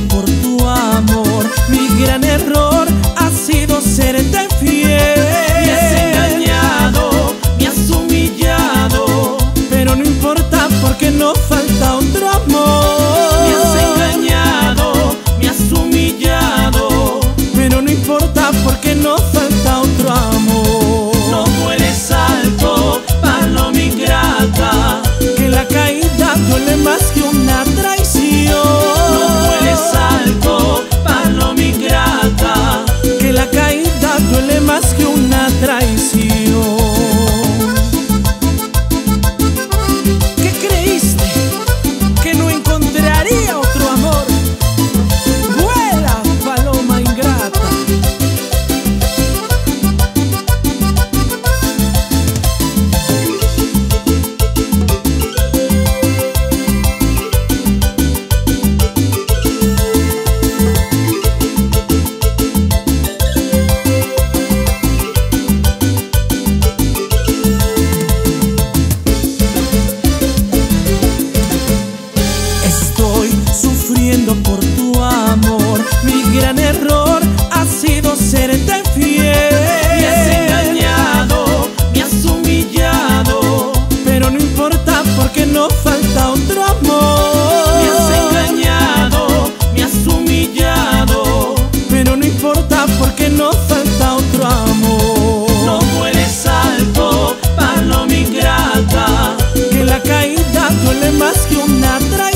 por tu amor. Mi gran error ha sido serte fiel. Me has engañado, me has humillado, pero no importa porque no falta. por tu amor. Mi gran error ha sido ser serte fiel. Me has engañado, me has humillado. Pero no importa porque no falta otro amor. Me has engañado, me has humillado. Pero no importa porque no falta otro amor. No vueles alto, paloma ingrata Que la caída duele más que una traición